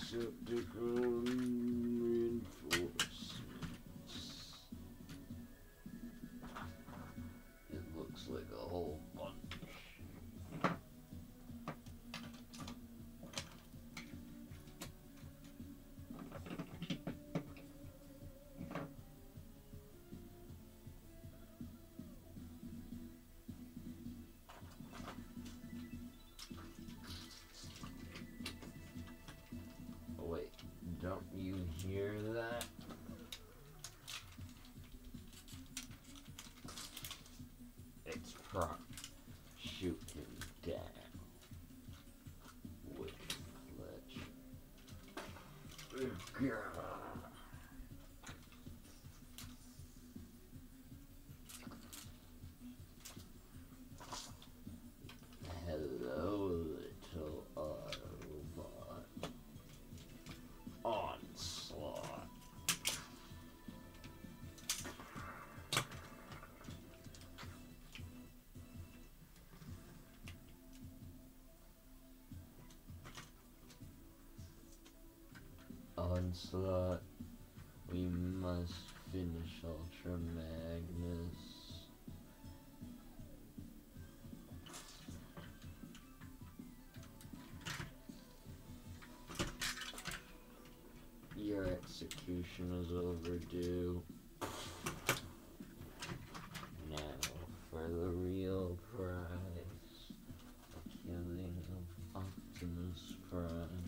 Decepticon hear that? slot. Uh, we must finish Ultra Magnus. Your execution is overdue. Now, for the real prize, the killing of Optimus Prime.